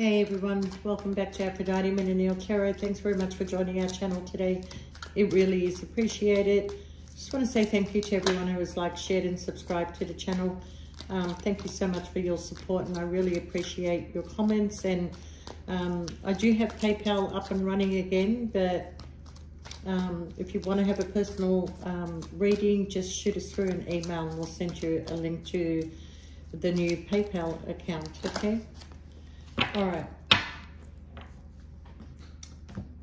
Hey everyone, welcome back to Aphrodite Men El Nile Tarot. Thanks very much for joining our channel today. It really is appreciated. Just want to say thank you to everyone who has liked, shared and subscribed to the channel. Um, thank you so much for your support and I really appreciate your comments and um, I do have PayPal up and running again, but um, if you want to have a personal um, reading, just shoot us through an email and we'll send you a link to the new PayPal account, okay? All right.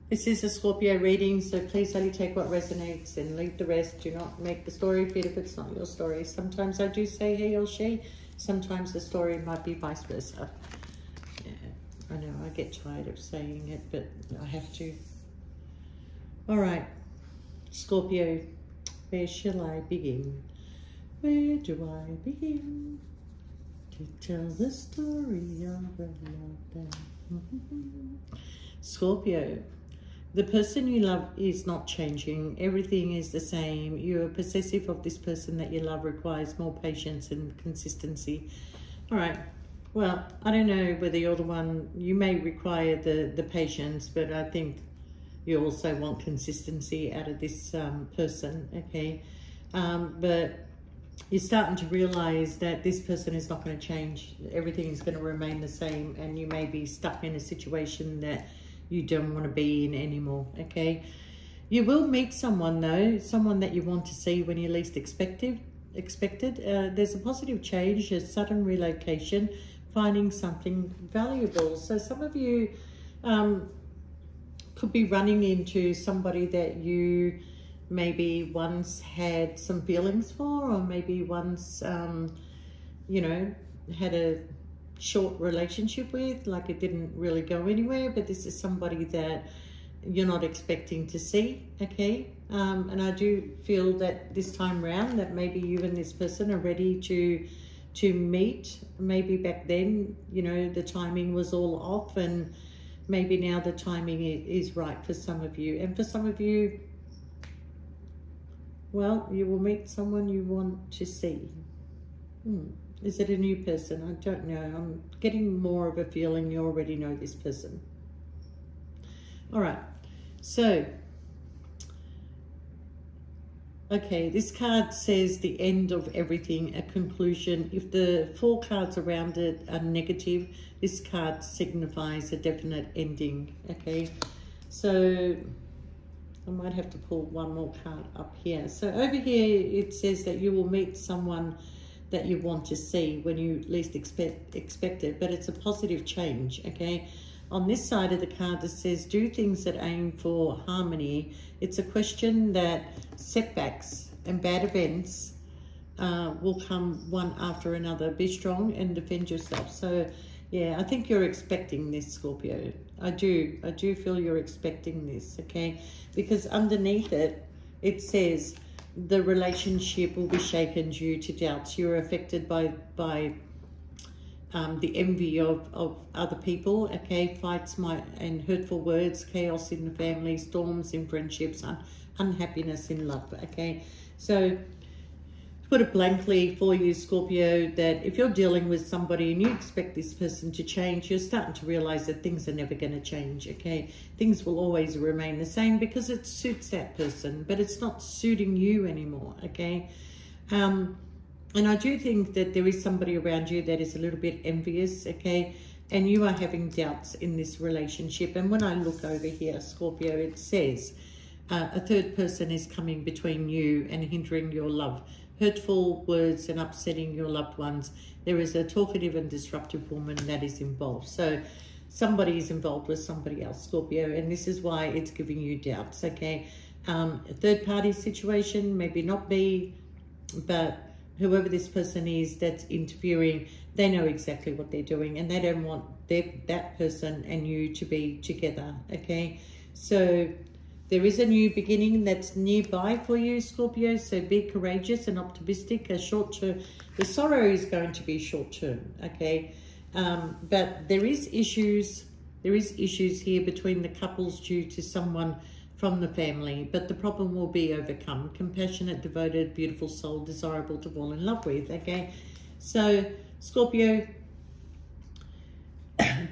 This is a Scorpio reading, so please only take what resonates and leave the rest. Do not make the story fit if it's not your story. Sometimes I do say he or she. Sometimes the story might be vice versa. Yeah, I know, I get tired of saying it, but I have to. All right, Scorpio, where shall I begin? Where do I begin? To tell the story of a love Scorpio, the person you love is not changing. Everything is the same. You are possessive of this person that you love requires more patience and consistency. All right. Well, I don't know whether you're the one, you may require the, the patience, but I think you also want consistency out of this um, person, okay? Um, but you're starting to realize that this person is not going to change. Everything is going to remain the same and you may be stuck in a situation that you don't want to be in anymore, okay? You will meet someone though, someone that you want to see when you least expected. expected. Uh, there's a positive change, a sudden relocation, finding something valuable. So some of you um, could be running into somebody that you maybe once had some feelings for or maybe once, um, you know, had a short relationship with, like it didn't really go anywhere, but this is somebody that you're not expecting to see, okay? Um, and I do feel that this time round that maybe you and this person are ready to to meet. Maybe back then, you know, the timing was all off and maybe now the timing is right for some of you. And for some of you, well, you will meet someone you want to see. Hmm. Is it a new person? I don't know. I'm getting more of a feeling you already know this person. All right. So, okay, this card says the end of everything, a conclusion. If the four cards around it are negative, this card signifies a definite ending, okay? So, I might have to pull one more card up here. So over here, it says that you will meet someone that you want to see when you least expect, expect it, but it's a positive change, okay? On this side of the card, it says, do things that aim for harmony. It's a question that setbacks and bad events uh, will come one after another. Be strong and defend yourself. So, yeah, I think you're expecting this, Scorpio. I do. I do feel you're expecting this, okay? Because underneath it, it says the relationship will be shaken due to doubts. You're affected by by um, the envy of, of other people, okay? Fights might, and hurtful words, chaos in the family, storms in friendships, un, unhappiness in love, okay? So put it blankly for you, Scorpio, that if you're dealing with somebody and you expect this person to change, you're starting to realize that things are never going to change, okay? Things will always remain the same because it suits that person, but it's not suiting you anymore, okay? Um, and I do think that there is somebody around you that is a little bit envious, okay? And you are having doubts in this relationship. And when I look over here, Scorpio, it says uh, a third person is coming between you and hindering your love hurtful words and upsetting your loved ones, there is a talkative and disruptive woman that is involved. So somebody is involved with somebody else, Scorpio, and this is why it's giving you doubts, okay? Um, third party situation, maybe not be, but whoever this person is that's interfering, they know exactly what they're doing and they don't want their, that person and you to be together, okay? So there is a new beginning that's nearby for you, Scorpio, so be courageous and optimistic. A short term, the sorrow is going to be short term, okay? Um, but there is issues, there is issues here between the couples due to someone from the family, but the problem will be overcome. Compassionate, devoted, beautiful soul, desirable to fall in love with, okay? So, Scorpio,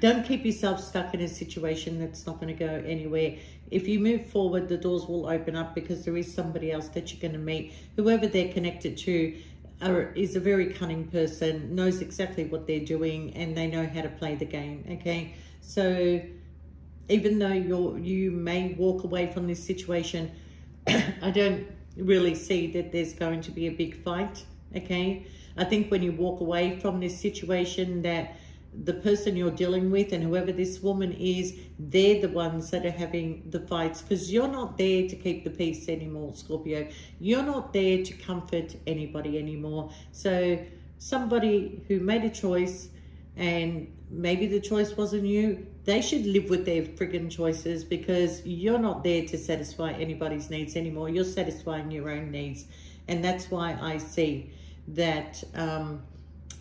don't keep yourself stuck in a situation that's not going to go anywhere. If you move forward, the doors will open up because there is somebody else that you're going to meet. Whoever they're connected to are, is a very cunning person, knows exactly what they're doing, and they know how to play the game. Okay, so even though you're you may walk away from this situation, I don't really see that there's going to be a big fight. Okay, I think when you walk away from this situation that the person you're dealing with and whoever this woman is, they're the ones that are having the fights because you're not there to keep the peace anymore, Scorpio. You're not there to comfort anybody anymore. So somebody who made a choice and maybe the choice wasn't you, they should live with their friggin' choices because you're not there to satisfy anybody's needs anymore. You're satisfying your own needs. And that's why I see that... Um,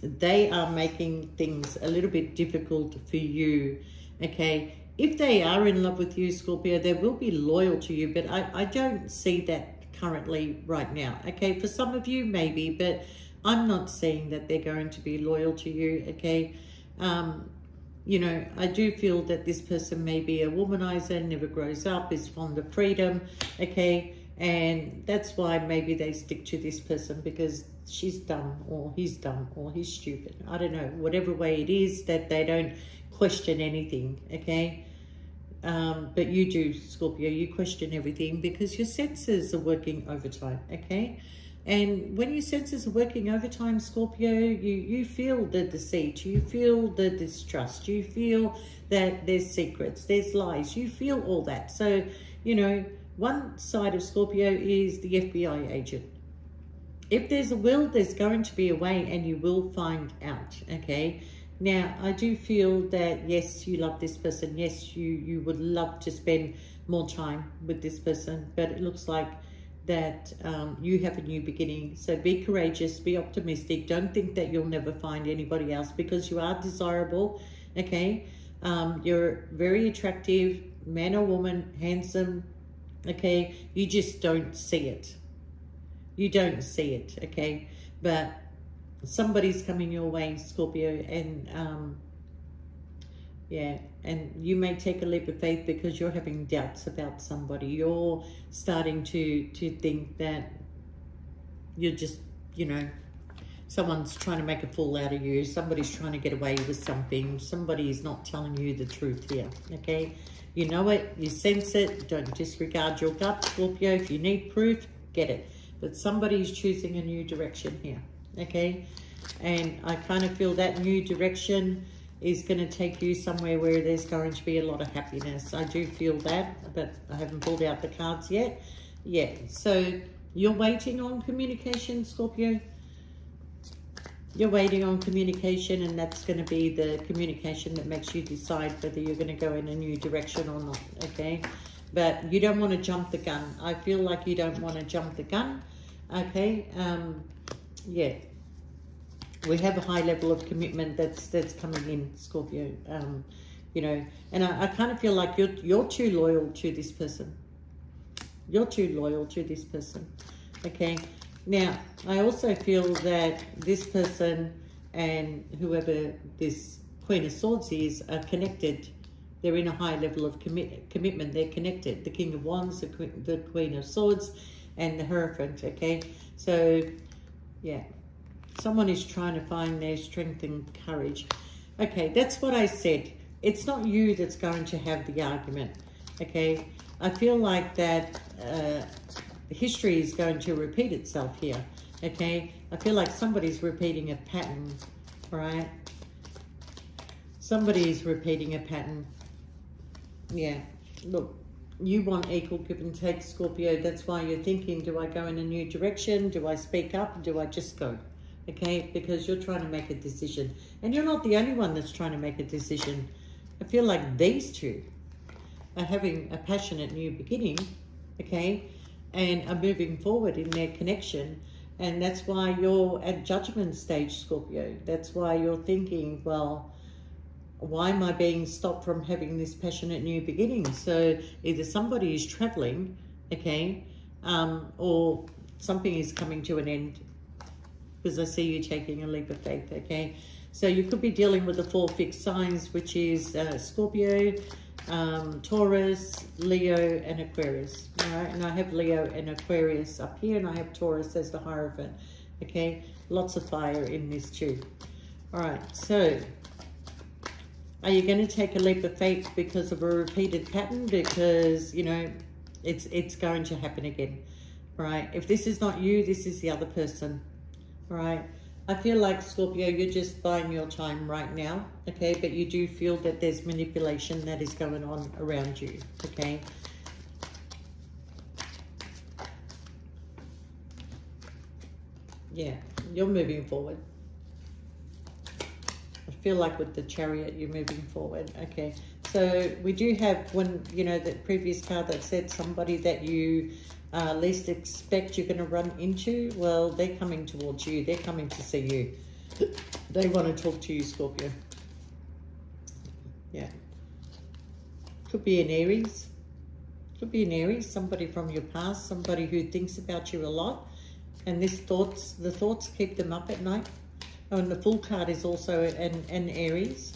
they are making things a little bit difficult for you, okay? If they are in love with you, Scorpio, they will be loyal to you, but I, I don't see that currently right now, okay? For some of you, maybe, but I'm not seeing that they're going to be loyal to you, okay? Um, you know, I do feel that this person may be a womanizer, never grows up, is fond of freedom, okay? And that's why maybe they stick to this person because she's dumb or he's dumb or he's stupid. I don't know, whatever way it is that they don't question anything, okay? Um, but you do, Scorpio, you question everything because your senses are working overtime, okay? And when your senses are working overtime, Scorpio, you, you feel the deceit, you feel the distrust, you feel that there's secrets, there's lies, you feel all that. So, you know, one side of Scorpio is the FBI agent. If there's a will, there's going to be a way and you will find out, okay? Now, I do feel that, yes, you love this person. Yes, you, you would love to spend more time with this person. But it looks like that um, you have a new beginning. So be courageous, be optimistic. Don't think that you'll never find anybody else because you are desirable, okay? Um, you're very attractive, man or woman, handsome, okay? You just don't see it. You don't see it, okay? But somebody's coming your way, Scorpio, and um, yeah, and you may take a leap of faith because you're having doubts about somebody. You're starting to to think that you're just, you know, someone's trying to make a fool out of you. Somebody's trying to get away with something. Somebody's not telling you the truth here, okay? You know it, you sense it, don't disregard your gut, Scorpio. If you need proof, get it. But somebody's choosing a new direction here, okay? And I kind of feel that new direction is going to take you somewhere where there's going to be a lot of happiness. I do feel that, but I haven't pulled out the cards yet. Yeah, so you're waiting on communication, Scorpio? you're waiting on communication and that's going to be the communication that makes you decide whether you're going to go in a new direction or not, okay? But you don't want to jump the gun. I feel like you don't want to jump the gun, okay? Um, yeah. We have a high level of commitment that's that's coming in, Scorpio. Um, you know, and I, I kind of feel like you're you're too loyal to this person. You're too loyal to this person, okay? Now, I also feel that this person and whoever this Queen of Swords is are connected. They're in a high level of commit commitment. They're connected. The King of Wands, the, the Queen of Swords, and the Hierophant, okay? So, yeah. Someone is trying to find their strength and courage. Okay, that's what I said. It's not you that's going to have the argument, okay? I feel like that... Uh, history is going to repeat itself here, okay? I feel like somebody's repeating a pattern, right? Somebody's repeating a pattern. Yeah, look, you want equal give and take, Scorpio. That's why you're thinking, do I go in a new direction? Do I speak up? Do I just go? Okay, because you're trying to make a decision. And you're not the only one that's trying to make a decision. I feel like these two are having a passionate new beginning, okay? and are moving forward in their connection. And that's why you're at judgment stage, Scorpio. That's why you're thinking, well, why am I being stopped from having this passionate new beginning? So either somebody is traveling, okay, um, or something is coming to an end because I see you taking a leap of faith, okay? So you could be dealing with the four fixed signs, which is uh, Scorpio, um, Taurus, Leo, and Aquarius. All right, and I have Leo and Aquarius up here, and I have Taurus as the Hierophant. Okay, lots of fire in this too. All right, so are you going to take a leap of faith because of a repeated pattern? Because, you know, it's it's going to happen again, right? If this is not you, this is the other person, right? I feel like, Scorpio, you're just buying your time right now, okay? But you do feel that there's manipulation that is going on around you, okay? Yeah, you're moving forward. Feel like with the chariot, you're moving forward. Okay, so we do have when, you know, the previous card that said somebody that you uh, least expect you're going to run into. Well, they're coming towards you. They're coming to see you. They want to talk to you, Scorpio. Yeah. Could be an Aries. Could be an Aries, somebody from your past, somebody who thinks about you a lot. And this thoughts, the thoughts keep them up at night. Oh, and the full card is also an, an Aries.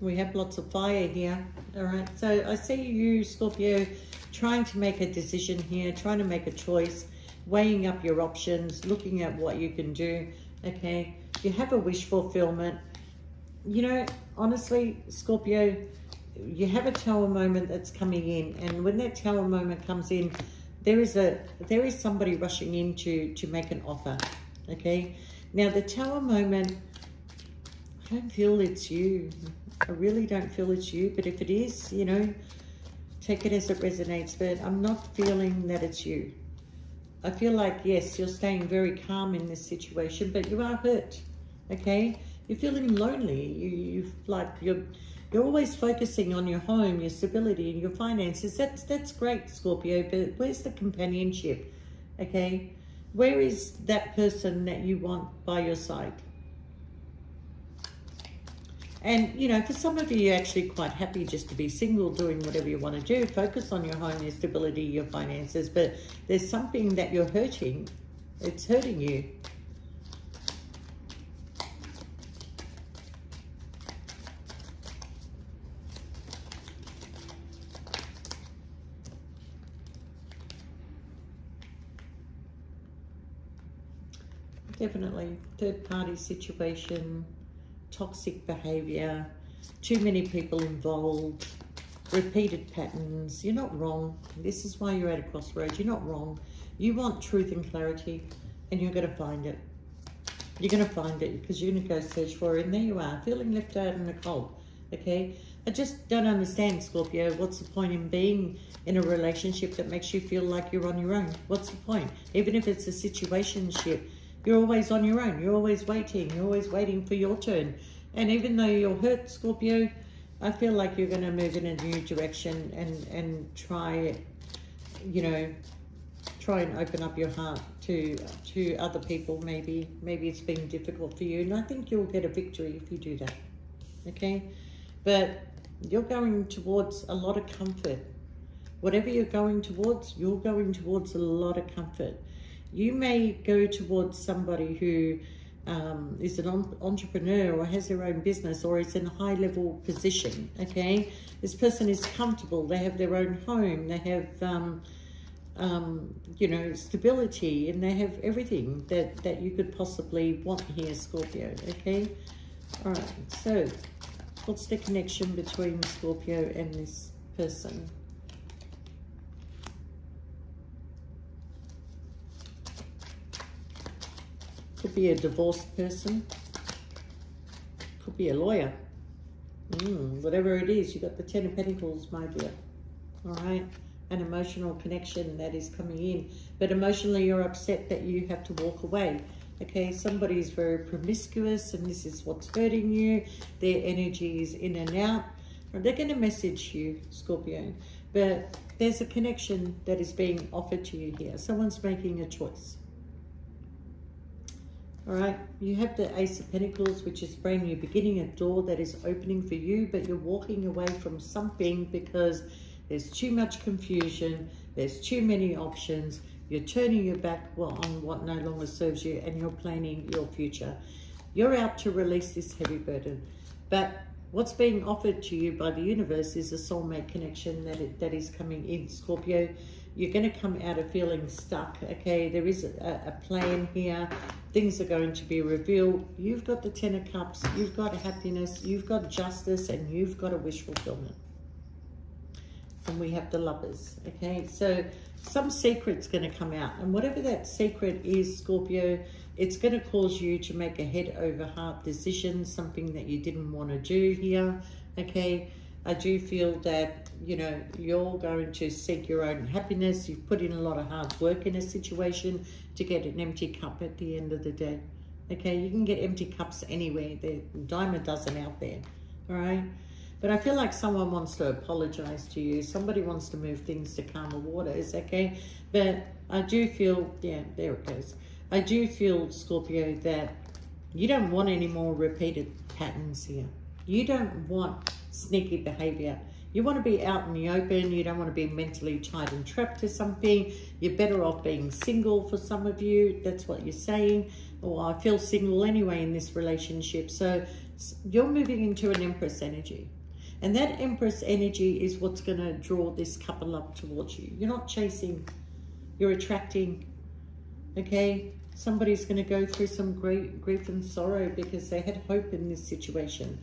We have lots of fire here. All right. So I see you, Scorpio, trying to make a decision here, trying to make a choice, weighing up your options, looking at what you can do. Okay. You have a wish fulfillment. You know, honestly, Scorpio, you have a tower moment that's coming in. And when that tower moment comes in, there is a there is somebody rushing in to, to make an offer. Okay. Now, the tower moment, I don't feel it's you. I really don't feel it's you, but if it is, you know, take it as it resonates, but I'm not feeling that it's you. I feel like, yes, you're staying very calm in this situation, but you are hurt, okay? You're feeling lonely. You, you like, you're, you're always focusing on your home, your stability, and your finances. That's, that's great, Scorpio, but where's the companionship, okay? Where is that person that you want by your side? And, you know, for some of you, you're actually quite happy just to be single, doing whatever you want to do. Focus on your home, your stability, your finances. But there's something that you're hurting. It's hurting you. Definitely. Third party situation, toxic behavior, too many people involved, repeated patterns. You're not wrong. This is why you're at a crossroads. You're not wrong. You want truth and clarity, and you're going to find it. You're going to find it because you're going to go search for it. And there you are, feeling left out in the cold. Okay? I just don't understand, Scorpio. What's the point in being in a relationship that makes you feel like you're on your own? What's the point? Even if it's a situationship, you're always on your own. You're always waiting. You're always waiting for your turn. And even though you're hurt, Scorpio, I feel like you're going to move in a new direction and, and try, you know, try and open up your heart to to other people maybe. Maybe it's been difficult for you. And I think you'll get a victory if you do that. Okay? But you're going towards a lot of comfort. Whatever you're going towards, you're going towards a lot of comfort. You may go towards somebody who um, is an entrepreneur or has their own business or is in a high level position, okay? This person is comfortable, they have their own home, they have, um, um, you know, stability and they have everything that, that you could possibly want here, Scorpio, okay? All right, so what's the connection between Scorpio and this person? Could be a divorced person. Could be a lawyer. Mm, whatever it is, you've got the Ten of Pentacles, my dear. All right? An emotional connection that is coming in. But emotionally, you're upset that you have to walk away. Okay, somebody is very promiscuous and this is what's hurting you. Their energy is in and out. They're going to message you, Scorpio. But there's a connection that is being offered to you here. Someone's making a choice. All right, you have the Ace of Pentacles, which is brand new beginning, a door that is opening for you, but you're walking away from something because there's too much confusion, there's too many options, you're turning your back on what no longer serves you, and you're planning your future. You're out to release this heavy burden. But what's being offered to you by the universe is a soulmate connection that, it, that is coming in, Scorpio. You're going to come out of feeling stuck, okay? There is a, a plan here. Things are going to be revealed. You've got the Ten of Cups. You've got happiness. You've got justice. And you've got a wish fulfillment and we have the lovers okay so some secret's going to come out and whatever that secret is scorpio it's going to cause you to make a head over heart decision something that you didn't want to do here okay i do feel that you know you're going to seek your own happiness you've put in a lot of hard work in a situation to get an empty cup at the end of the day okay you can get empty cups anywhere the dime a dozen out there all right but I feel like someone wants to apologize to you. Somebody wants to move things to calmer waters, okay? But I do feel, yeah, there it goes. I do feel, Scorpio, that you don't want any more repeated patterns here. You don't want sneaky behavior. You want to be out in the open. You don't want to be mentally tied and trapped to something. You're better off being single for some of you. That's what you're saying. Or I feel single anyway in this relationship. So you're moving into an Empress energy. And that Empress energy is what's going to draw this couple up towards you. You're not chasing, you're attracting, okay? Somebody's going to go through some great grief and sorrow because they had hope in this situation,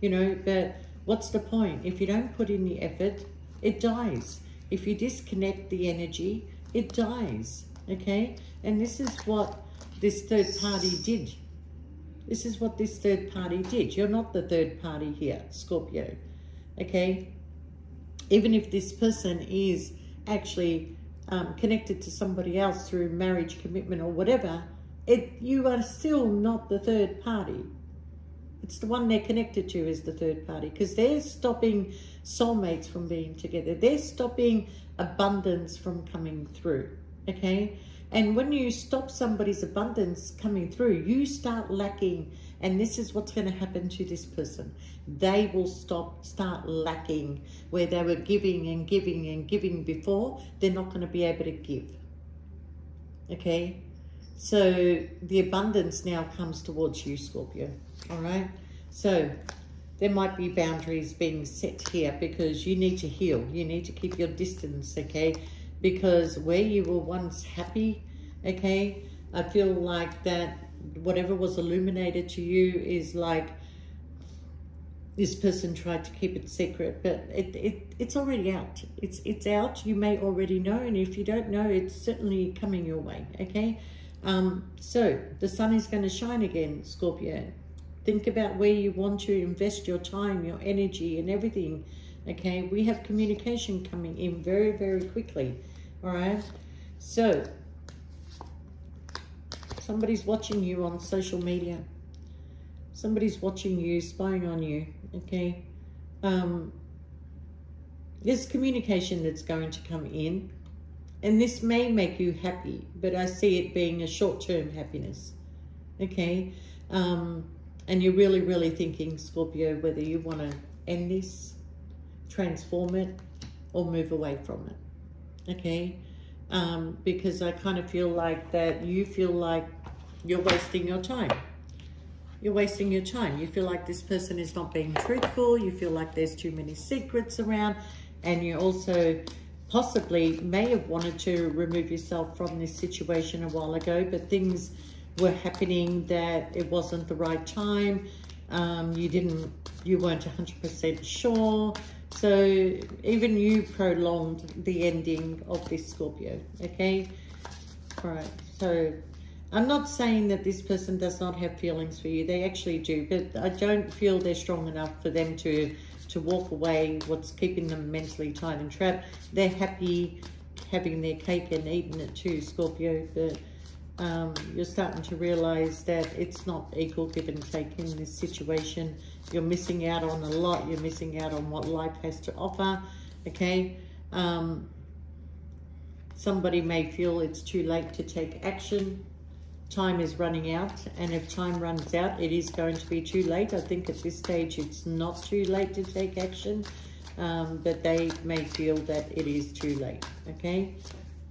you know, but what's the point? If you don't put in the effort, it dies. If you disconnect the energy, it dies, okay? And this is what this third party did. This is what this third party did. You're not the third party here, Scorpio okay? Even if this person is actually um, connected to somebody else through marriage, commitment, or whatever, it you are still not the third party. It's the one they're connected to is the third party because they're stopping soulmates from being together. They're stopping abundance from coming through, okay? And when you stop somebody's abundance coming through, you start lacking and this is what's going to happen to this person. They will stop, start lacking where they were giving and giving and giving before. They're not going to be able to give. Okay? So the abundance now comes towards you, Scorpio. All right? So there might be boundaries being set here because you need to heal. You need to keep your distance, okay? Because where you were once happy, okay, I feel like that whatever was illuminated to you is like this person tried to keep it secret, but it, it it's already out. It's it's out. You may already know, and if you don't know, it's certainly coming your way. Okay, um, so the sun is going to shine again, Scorpio. Think about where you want to invest your time, your energy, and everything. Okay, we have communication coming in very very quickly. All right, so Somebody's watching you on social media. Somebody's watching you, spying on you, okay? Um, there's communication that's going to come in. And this may make you happy, but I see it being a short-term happiness, okay? Um, and you're really, really thinking, Scorpio, whether you want to end this, transform it, or move away from it, okay? um, because I kind of feel like that you feel like you're wasting your time. You're wasting your time. You feel like this person is not being truthful. You feel like there's too many secrets around. And you also possibly may have wanted to remove yourself from this situation a while ago, but things were happening that it wasn't the right time. Um, you didn't, you weren't 100% sure. So even you prolonged the ending of this Scorpio, okay? All right, so I'm not saying that this person does not have feelings for you. They actually do, but I don't feel they're strong enough for them to, to walk away. What's keeping them mentally tied and trapped. They're happy having their cake and eating it too, Scorpio, but um, you're starting to realize that it's not equal give and take in this situation. You're missing out on a lot. You're missing out on what life has to offer, okay? Um, somebody may feel it's too late to take action. Time is running out, and if time runs out, it is going to be too late. I think at this stage, it's not too late to take action, um, but they may feel that it is too late, okay?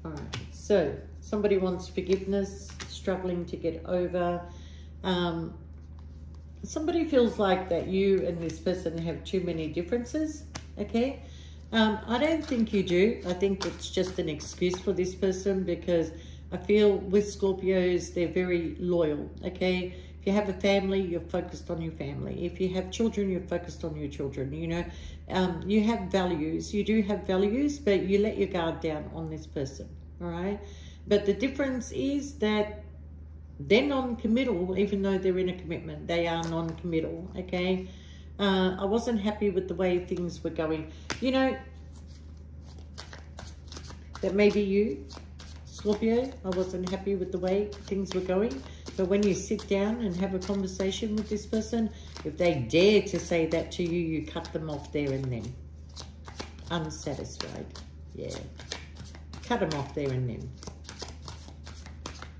All right, so somebody wants forgiveness, struggling to get over. Um, somebody feels like that you and this person have too many differences, okay? Um, I don't think you do. I think it's just an excuse for this person because I feel with Scorpios, they're very loyal, okay? If you have a family, you're focused on your family. If you have children, you're focused on your children, you know? Um, you have values. You do have values, but you let your guard down on this person, all right? But the difference is that they're non-committal, even though they're in a commitment. They are non-committal, okay? Uh, I wasn't happy with the way things were going. You know, that maybe you, Scorpio, I wasn't happy with the way things were going. But when you sit down and have a conversation with this person, if they dare to say that to you, you cut them off there and then. Unsatisfied. Yeah. Cut them off there and then.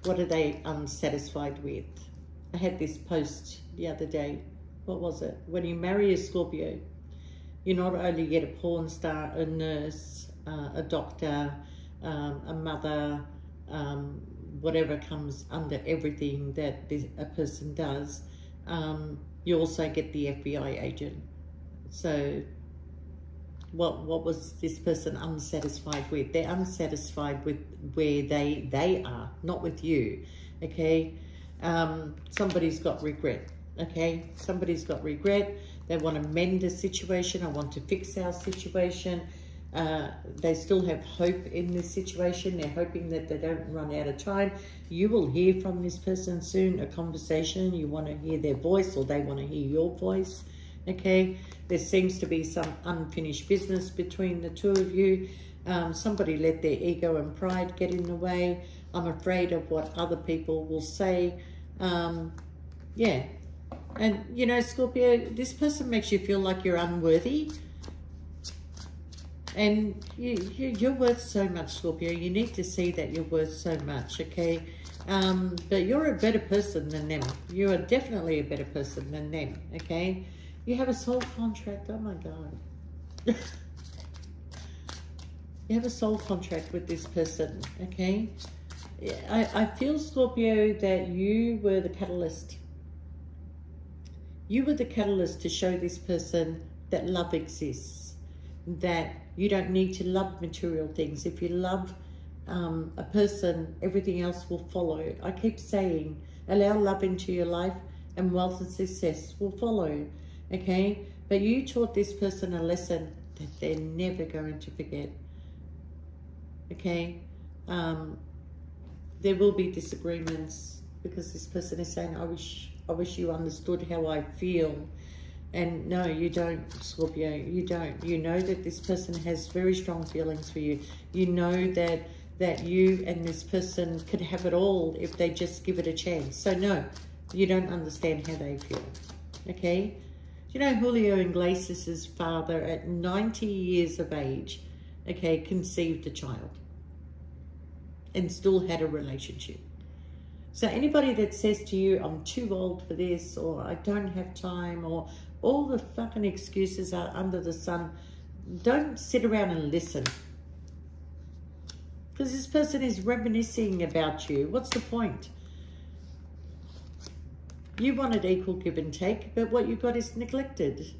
What are they unsatisfied with? I had this post the other day. What was it? When you marry a Scorpio, you not only get a porn star, a nurse, uh, a doctor, um, a mother, um, whatever comes under everything that this, a person does, um, you also get the FBI agent. So what what was this person unsatisfied with? They're unsatisfied with where they they are, not with you. Okay, um, somebody's got regret. Okay, somebody's got regret. They want to mend the situation. I want to fix our situation. Uh, they still have hope in this situation. They're hoping that they don't run out of time. You will hear from this person soon, a conversation. You want to hear their voice or they want to hear your voice. Okay, there seems to be some unfinished business between the two of you. Um, somebody let their ego and pride get in the way. I'm afraid of what other people will say. Um, yeah. And, you know, Scorpio, this person makes you feel like you're unworthy. And you, you, you're worth so much, Scorpio. You need to see that you're worth so much, okay? Um, but you're a better person than them. You are definitely a better person than them, okay? You have a soul contract. Oh my God. you have a soul contract with this person, okay? I, I feel, Scorpio, that you were the catalyst. You were the catalyst to show this person that love exists, that you don't need to love material things. If you love um, a person, everything else will follow. I keep saying, allow love into your life and wealth and success will follow okay? But you taught this person a lesson that they're never going to forget, okay? Um, there will be disagreements because this person is saying, I wish, I wish you understood how I feel. And no, you don't, Scorpio, you don't. You know that this person has very strong feelings for you. You know that that you and this person could have it all if they just give it a chance. So no, you don't understand how they feel, okay? you know Julio Iglesias' father at 90 years of age, okay, conceived a child and still had a relationship. So anybody that says to you, I'm too old for this, or I don't have time, or all the fucking excuses are under the sun, don't sit around and listen. Because this person is reminiscing about you. What's the point? You wanted equal give and take, but what you got is neglected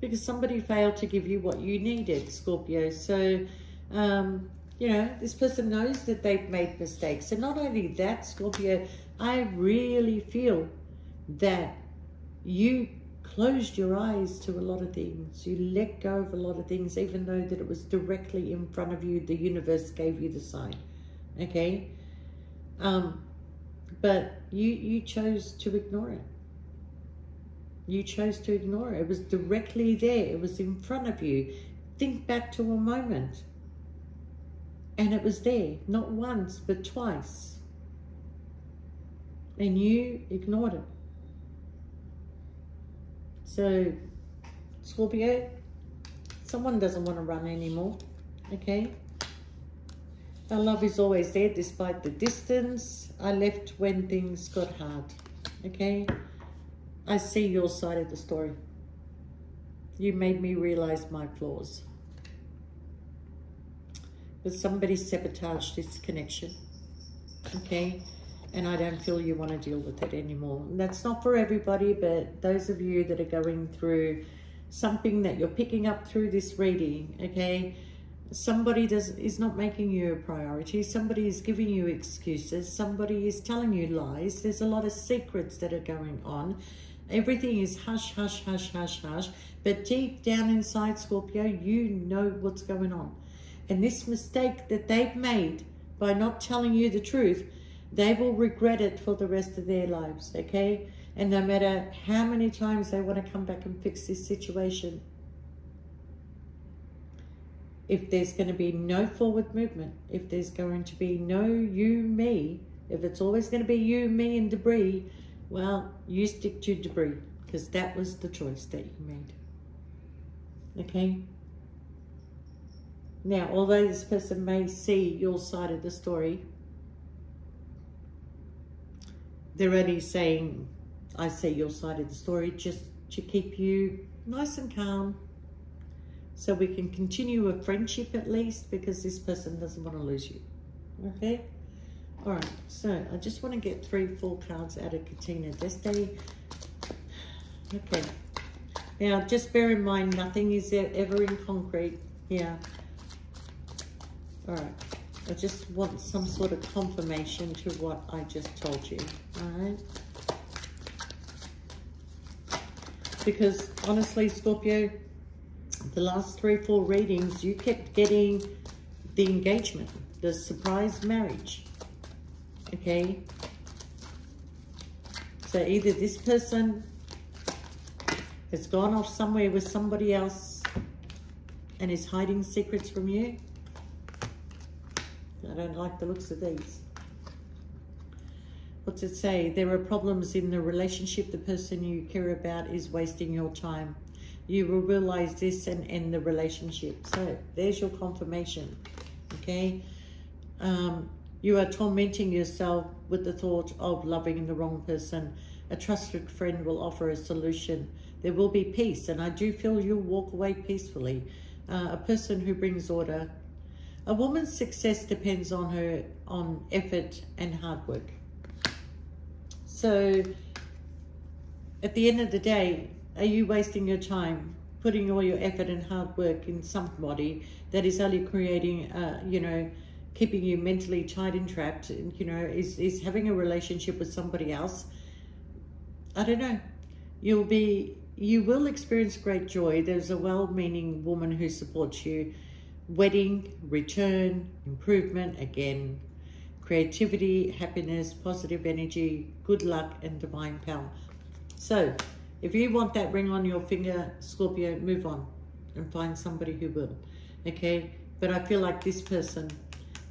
because somebody failed to give you what you needed, Scorpio. So, um, you know, this person knows that they've made mistakes. And not only that, Scorpio, I really feel that you closed your eyes to a lot of things. You let go of a lot of things, even though that it was directly in front of you. The universe gave you the sign, okay? Um, but you, you chose to ignore it. You chose to ignore it. It was directly there. It was in front of you. Think back to a moment. And it was there, not once, but twice. And you ignored it. So, Scorpio, someone doesn't want to run anymore, okay? Our love is always there despite the distance. I left when things got hard. Okay? I see your side of the story. You made me realize my flaws. But somebody sabotaged this connection. Okay? And I don't feel you want to deal with it anymore. And that's not for everybody, but those of you that are going through something that you're picking up through this reading, okay? Somebody does is not making you a priority. Somebody is giving you excuses. Somebody is telling you lies. There's a lot of secrets that are going on. Everything is hush, hush, hush, hush, hush. But deep down inside, Scorpio, you know what's going on. And this mistake that they've made by not telling you the truth, they will regret it for the rest of their lives, okay? And no matter how many times they want to come back and fix this situation, if there's going to be no forward movement, if there's going to be no you, me, if it's always going to be you, me, and Dupree, well, you stick to Dupree because that was the choice that you made. Okay? Now, although this person may see your side of the story, they're only saying, I see your side of the story just to keep you nice and calm so we can continue a friendship at least because this person doesn't want to lose you. Okay? All right, so I just want to get three full cards out of Katina Deste. Okay. Now, just bear in mind, nothing is ever in concrete. Yeah. All right. I just want some sort of confirmation to what I just told you. All right. Because honestly, Scorpio, the last three, four readings, you kept getting the engagement, the surprise marriage okay? So either this person has gone off somewhere with somebody else and is hiding secrets from you. I don't like the looks of these. What's it say? There are problems in the relationship. The person you care about is wasting your time. You will realize this and end the relationship. So there's your confirmation, okay? Um, you are tormenting yourself with the thought of loving the wrong person. A trusted friend will offer a solution. There will be peace, and I do feel you'll walk away peacefully. Uh, a person who brings order. A woman's success depends on her on effort and hard work. So, at the end of the day, are you wasting your time putting all your effort and hard work in somebody that is only creating, uh, you know, keeping you mentally tied and trapped, you know, is, is having a relationship with somebody else, I don't know. You'll be, you will experience great joy. There's a well-meaning woman who supports you. Wedding, return, improvement, again, creativity, happiness, positive energy, good luck, and divine power. So, if you want that ring on your finger, Scorpio, move on and find somebody who will. Okay? But I feel like this person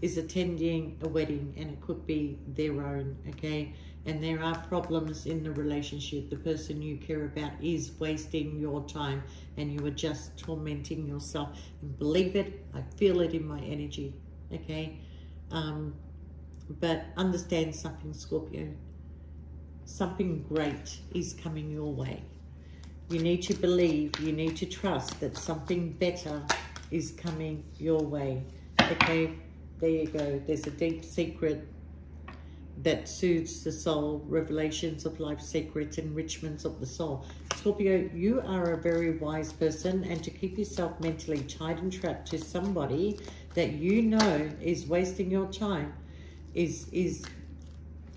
is attending a wedding and it could be their own, okay? And there are problems in the relationship. The person you care about is wasting your time and you are just tormenting yourself. And believe it, I feel it in my energy, okay? Um, but understand something, Scorpio. Something great is coming your way. You need to believe, you need to trust that something better is coming your way, okay? There you go. There's a deep secret that soothes the soul, revelations of life secrets, enrichments of the soul. Scorpio, you are a very wise person and to keep yourself mentally tied and trapped to somebody that you know is wasting your time is is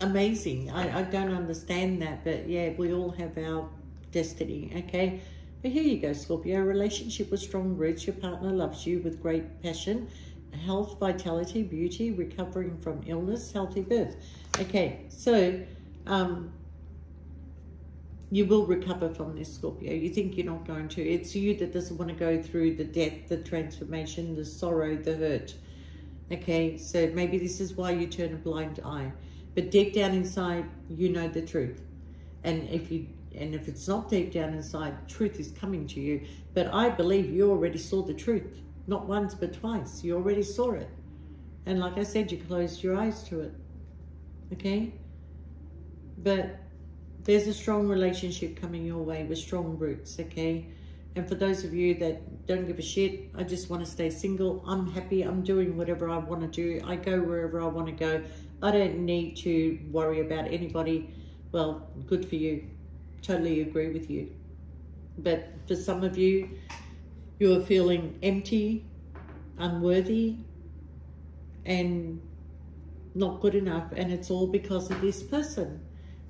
amazing. I, I don't understand that, but yeah, we all have our destiny, okay? But here you go, Scorpio. Relationship with strong roots. Your partner loves you with great passion health, vitality, beauty, recovering from illness, healthy birth. Okay, so um, you will recover from this, Scorpio. You think you're not going to. It's you that doesn't want to go through the death, the transformation, the sorrow, the hurt. Okay, so maybe this is why you turn a blind eye. But deep down inside, you know the truth. And if you and if it's not deep down inside, truth is coming to you. But I believe you already saw the truth. Not once, but twice. You already saw it. And like I said, you closed your eyes to it. Okay? But there's a strong relationship coming your way with strong roots, okay? And for those of you that don't give a shit, I just want to stay single. I'm happy. I'm doing whatever I want to do. I go wherever I want to go. I don't need to worry about anybody. Well, good for you. Totally agree with you. But for some of you, you're feeling empty, unworthy, and not good enough. And it's all because of this person.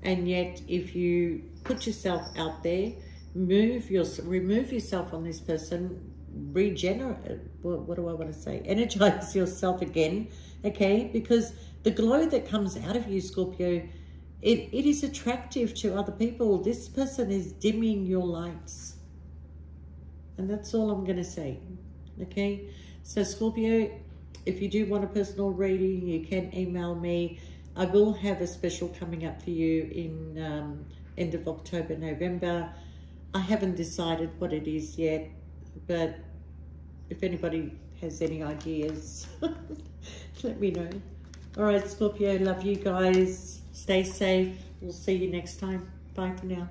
And yet, if you put yourself out there, move your, remove yourself on this person, regenerate, what, what do I want to say? Energize yourself again, okay? Because the glow that comes out of you, Scorpio, it, it is attractive to other people. This person is dimming your lights. And that's all I'm going to say, okay? So Scorpio, if you do want a personal reading, you can email me. I will have a special coming up for you in um, end of October, November. I haven't decided what it is yet, but if anybody has any ideas, let me know. All right, Scorpio, love you guys. Stay safe. We'll see you next time. Bye for now.